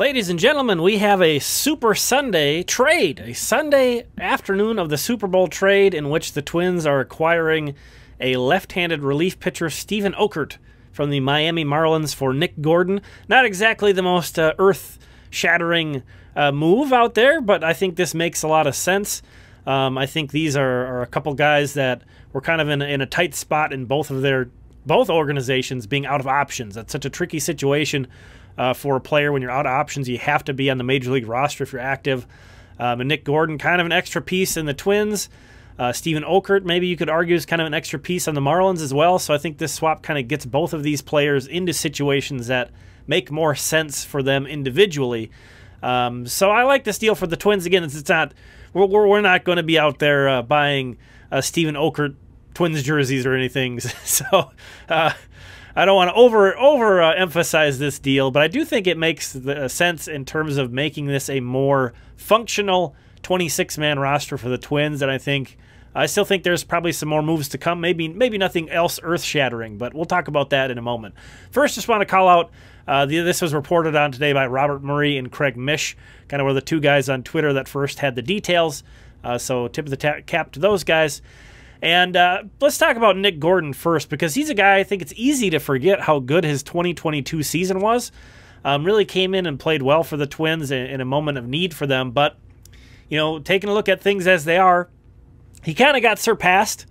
Ladies and gentlemen, we have a Super Sunday trade, a Sunday afternoon of the Super Bowl trade in which the Twins are acquiring a left handed relief pitcher, Steven Okert, from the Miami Marlins for Nick Gordon. Not exactly the most uh, earth shattering uh, move out there, but I think this makes a lot of sense. Um, I think these are, are, a couple guys that were kind of in, in a tight spot in both of their both organizations being out of options. That's such a tricky situation uh, for a player when you're out of options. You have to be on the major league roster if you're active. Um, and Nick Gordon, kind of an extra piece in the Twins. Uh, Steven Okert, maybe you could argue, is kind of an extra piece on the Marlins as well. So I think this swap kind of gets both of these players into situations that make more sense for them individually. Um, so I like this deal for the Twins. Again, it's, it's not we're, we're not going to be out there uh, buying uh, Steven Okert Twins jerseys or anything. so uh, I don't want to over over uh, emphasize this deal, but I do think it makes the, uh, sense in terms of making this a more functional 26 man roster for the Twins. And I think I still think there's probably some more moves to come. Maybe maybe nothing else earth shattering, but we'll talk about that in a moment. First, just want to call out. Uh, the, this was reported on today by Robert Murray and Craig Mish, kind of were the two guys on Twitter that first had the details. Uh, so tip of the cap to those guys. And uh, let's talk about Nick Gordon first because he's a guy I think it's easy to forget how good his 2022 season was. Um, really came in and played well for the Twins in, in a moment of need for them. But, you know, taking a look at things as they are, he kind of got surpassed.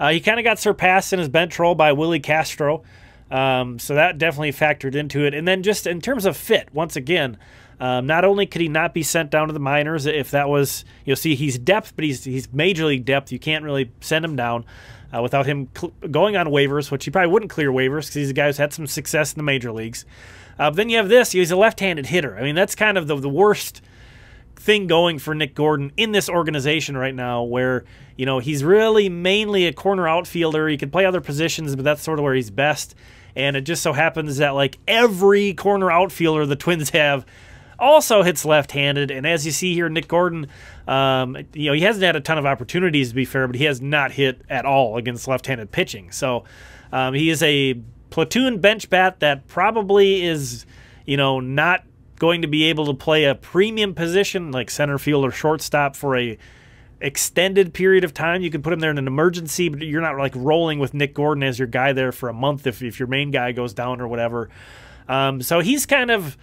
Uh, he kind of got surpassed in his bench role by Willi Castro. Um, so that definitely factored into it. And then just in terms of fit, once again, um, not only could he not be sent down to the minors if that was, you'll see he's depth, but he's he's major league depth. You can't really send him down uh, without him going on waivers, which he probably wouldn't clear waivers because he's a guy who's had some success in the major leagues. Uh, then you have this. He's a left-handed hitter. I mean, that's kind of the, the worst thing going for Nick Gordon in this organization right now, where you know he's really mainly a corner outfielder. He can play other positions, but that's sort of where he's best. And it just so happens that like every corner outfielder the Twins have also hits left-handed. And as you see here, Nick Gordon, um, you know, he hasn't had a ton of opportunities to be fair, but he has not hit at all against left-handed pitching. So um, he is a platoon bench bat that probably is, you know, not going to be able to play a premium position like center field or shortstop for a extended period of time. You can put him there in an emergency, but you're not like rolling with Nick Gordon as your guy there for a month if, if your main guy goes down or whatever. Um, so he's kind of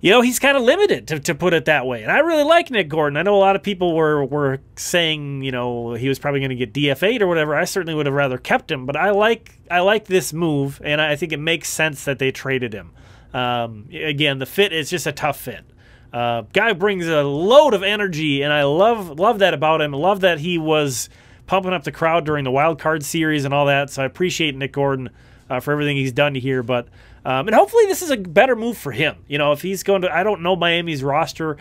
you know, he's kind of limited to, to put it that way. And I really like Nick Gordon. I know a lot of people were were saying, you know, he was probably going to get DFA'd or whatever. I certainly would have rather kept him, but I like I like this move, and I think it makes sense that they traded him. Um, again, the fit is just a tough fit. Uh, guy brings a load of energy, and I love love that about him. Love that he was pumping up the crowd during the wild card series and all that. So I appreciate Nick Gordon uh, for everything he's done here, but. Um, and hopefully this is a better move for him. You know, if he's going to, I don't know Miami's roster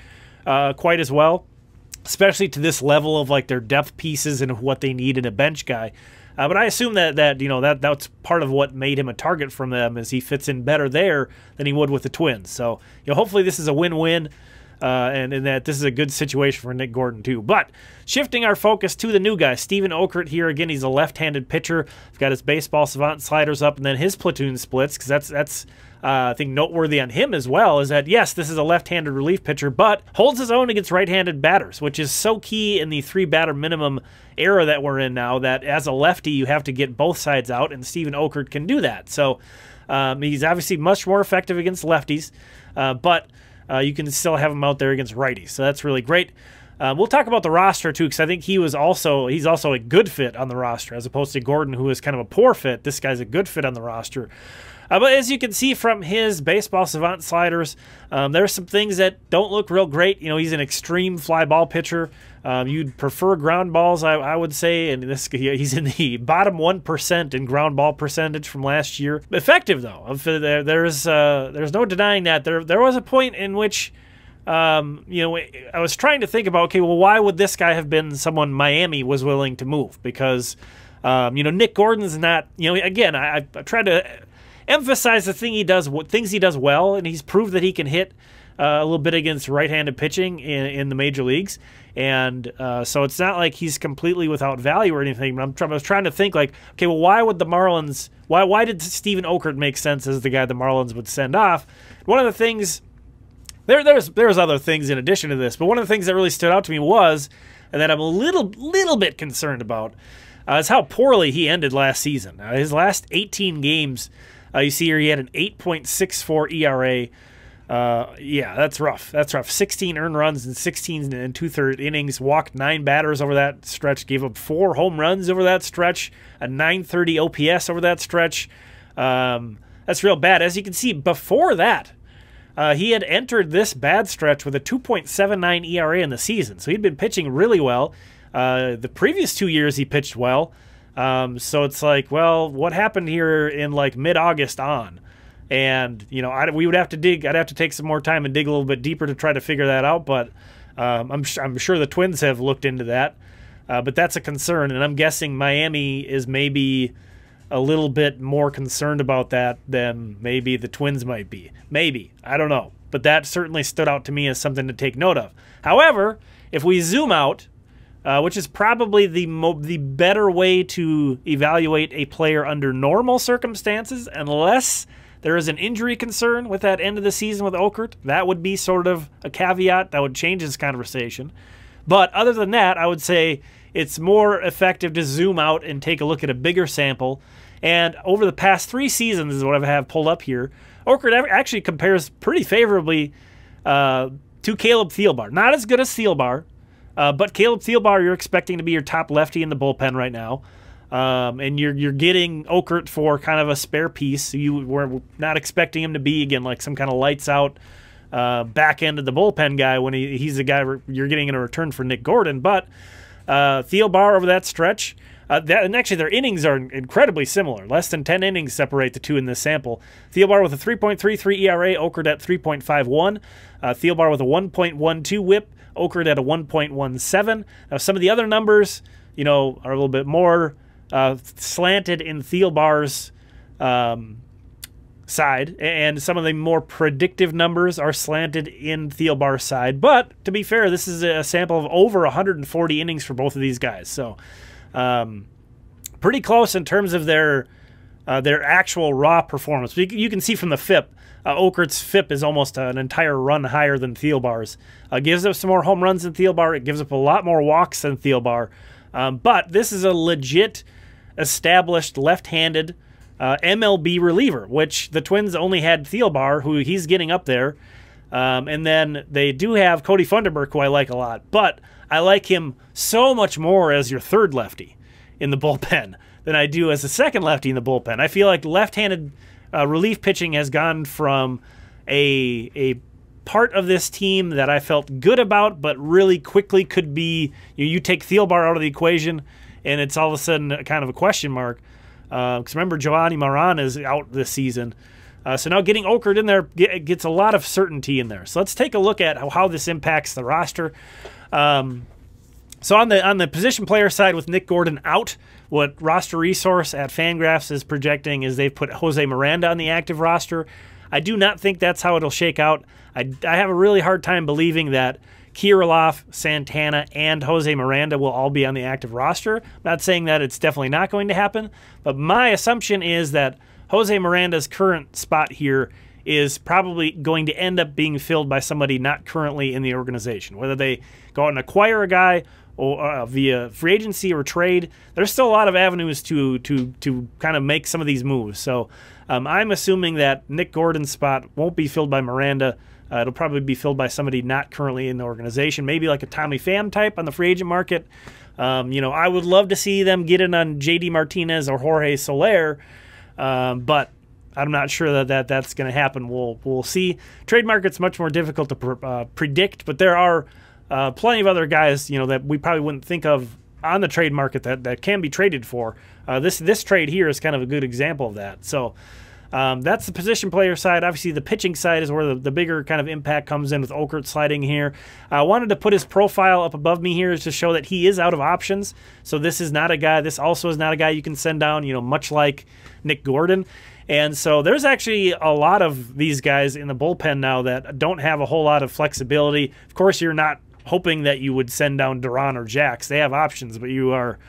uh, quite as well, especially to this level of like their depth pieces and what they need in a bench guy. Uh, but I assume that that you know that that's part of what made him a target from them is he fits in better there than he would with the Twins. So you know, hopefully this is a win-win uh, and, and that this is a good situation for Nick Gordon too. But shifting our focus to the new guy, Steven Okert here again. He's a left-handed pitcher. He's got his baseball savant sliders up, and then his platoon splits because that's that's uh, I think noteworthy on him as well is that yes, this is a left-handed relief pitcher, but holds his own against right-handed batters, which is so key in the three-batter minimum era that we're in now. That as a lefty, you have to get both sides out, and Steven Okert can do that. So um, he's obviously much more effective against lefties, uh, but uh, you can still have him out there against righties. So that's really great. Uh, we'll talk about the roster too, because I think he was also he's also a good fit on the roster as opposed to Gordon, who is kind of a poor fit. This guy's a good fit on the roster. Uh, but as you can see from his baseball savant sliders, um, there's some things that don't look real great. You know, he's an extreme fly ball pitcher. Um, you'd prefer ground balls, I, I, would say, and this he's in the bottom one percent in ground ball percentage from last year. Effective though, there, there's uh, there's no denying that. There there was a point in which. Um, you know, I was trying to think about, okay, well, why would this guy have been someone Miami was willing to move? Because, um, you know, Nick Gordon's not, you know, again, I, I tried to emphasize the thing he does, things he does well, and he's proved that he can hit uh, a little bit against right-handed pitching in, in the major leagues. And uh, so it's not like he's completely without value or anything. But I'm trying, I was trying to think like, okay, well, why would the Marlins? Why why did Steven Okert make sense as the guy the Marlins would send off? One of the things there there's there's other things in addition to this, but one of the things that really stood out to me was, and that I'm a little little bit concerned about, uh, is how poorly he ended last season. Uh, his last 18 games, uh, you see here he had an 8.64 ERA. Uh, yeah, that's rough. That's rough. 16 earned runs in 16 and two third innings. Walked nine batters over that stretch. Gave up four home runs over that stretch. A 930 OPS over that stretch. Um, that's real bad. As you can see, before that, uh, he had entered this bad stretch with a 2.79 ERA in the season. So he'd been pitching really well. Uh, the previous two years he pitched well. Um, so it's like, well, what happened here in like mid August on? And you know, I, we would have to dig. I'd have to take some more time and dig a little bit deeper to try to figure that out. But um, I'm I'm sure the Twins have looked into that. Uh, but that's a concern, and I'm guessing Miami is maybe a little bit more concerned about that than maybe the Twins might be. Maybe. I don't know. But that certainly stood out to me as something to take note of. However, if we zoom out, uh, which is probably the the better way to evaluate a player under normal circumstances, unless there is an injury concern with that end of the season with Okert. That would be sort of a caveat that would change this conversation. But other than that, I would say it's more effective to zoom out and take a look at a bigger sample and over the past three seasons, is what I have pulled up here, Okert actually compares pretty favorably uh, to Caleb Thielbar. Not as good as Thielbar, uh, but Caleb Thielbar, you're expecting to be your top lefty in the bullpen right now. Um, and you're you're getting Okert for kind of a spare piece. You were not expecting him to be again like some kind of lights out uh, back end of the bullpen guy when he, he's the guy you're getting in a return for Nick Gordon. But uh, Thielbar over that stretch, uh, that, and actually, their innings are incredibly similar. Less than 10 innings separate the two in this sample. Thielbar with a 3.33 ERA, Okert at 3.51. Uh, Thielbar with a 1.12 whip, Okert at a 1.17. Now, some of the other numbers, you know, are a little bit more uh, slanted in Thielbar's um, side, and some of the more predictive numbers are slanted in Thielbar's side. But to be fair, this is a sample of over 140 innings for both of these guys. So um, pretty close in terms of their uh, their actual raw performance. You, you can see from the FIP, uh, Okert's FIP is almost an entire run higher than Thielbar's. Uh, gives up some more home runs than Thielbar. It gives up a lot more walks than Thielbar. Um, but this is a legit, established left-handed uh, MLB reliever, which the Twins only had Thielbar, who he's getting up there. Um, and then they do have Kody Funderburk, who I like a lot. But I like him so much more as your third lefty in the bullpen than I do as a second lefty in the bullpen. I feel like left-handed uh, relief pitching has gone from a a part of this team that I felt good about, but really quickly could be you, you take Thielbar out of the equation, and it's all of a sudden kind of a question mark. Because uh, remember, Jovani Moran is out this season. Uh, so now getting Okert in there gets a lot of certainty in there. So let's take a look at how, how this impacts the roster. Um, so on the on the position player side with Nick Gordon out, what roster resource at Fangraphs is projecting is they've put Jose Miranda on the active roster. I do not think that's how it'll shake out. I, I have a really hard time believing that Kirilloff, Santana, and Jose Miranda will all be on the active roster. I'm not saying that it's definitely not going to happen, but my assumption is that Jose Miranda's current spot here is probably going to end up being filled by somebody not currently in the organization. Whether they go out and acquire a guy or uh, via free agency or trade, there's still a lot of avenues to to to kind of make some of these moves. So um, I'm assuming that Nick Gordon's spot won't be filled by Miranda. Uh, it'll probably be filled by somebody not currently in the organization, maybe like a Tommy Pham type on the free agent market. Um, you know, I would love to see them get in on JD Martinez or Jorge Soler, um, but I'm not sure that, that that's going to happen. We'll we'll see. Trade market's much more difficult to pr- uh, predict, but there are uh, plenty of other guys, you know, that we probably wouldn't think of on the trade market that, that can be traded for. Uh, this this trade here is kind of a good example of that. So um, that's the position player side. Obviously, the pitching side is where the, the bigger kind of impact comes in with Okert sliding here. I wanted to put his profile up above me here to show that he is out of options. So this is not a guy. This also is not a guy you can send down. You know, much like Nick Gordon. And so there's actually a lot of these guys in the bullpen now that don't have a whole lot of flexibility. Of course, you're not hoping that you would send down Duran or Jax. They have options, but you are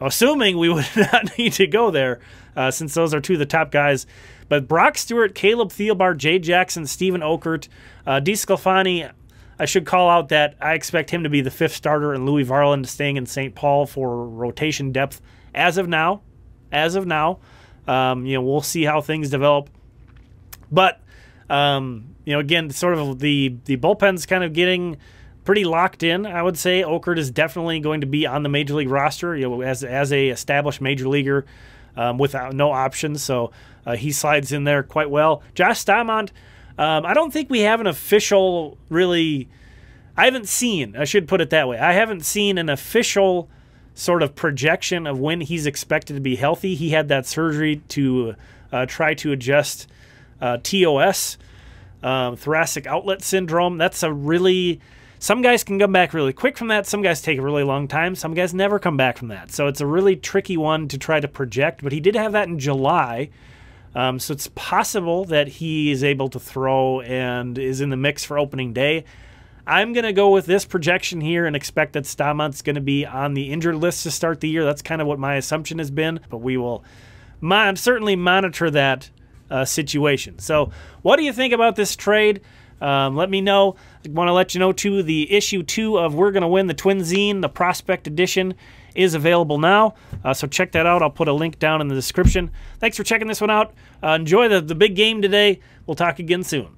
assuming we would not need to go there uh, since those are two of the top guys. But Brock Stewart, Caleb Thielbar, Jay Jackson, Steven Okert, uh, DeSclafani, I should call out that I expect him to be the fifth starter and Louis Varland staying in St. Paul for rotation depth as of now. As of now, um, you know, we'll see how things develop. But um, you know, again, sort of the the bullpen's kind of getting pretty locked in. I would say Okert is definitely going to be on the major league roster. You know, as as a established major leaguer um, without no options, so uh, he slides in there quite well. Josh Staumont, um, I don't think we have an official really. I haven't seen. I should put it that way. I haven't seen an official sort of projection of when he's expected to be healthy. He had that surgery to uh, try to adjust uh, TOS, um, thoracic outlet syndrome. That's a really some guys can come back really quick from that. Some guys take a really long time. Some guys never come back from that. So it's a really tricky one to try to project. But he did have that in July. Um, so it's possible that he is able to throw and is in the mix for opening day. I'm going to go with this projection here and expect that Staumont's going to be on the injured list to start the year. That's kind of what my assumption has been, but we will mon- certainly monitor that uh, situation. So, what do you think about this trade? Um, let me know. I want to let you know, too, the issue two of We're Going to Win the Twin Zine, the Prospect Edition, is available now. Uh, so check that out. I'll put a link down in the description. Thanks for checking this one out. Uh, enjoy the, the big game today. We'll talk again soon.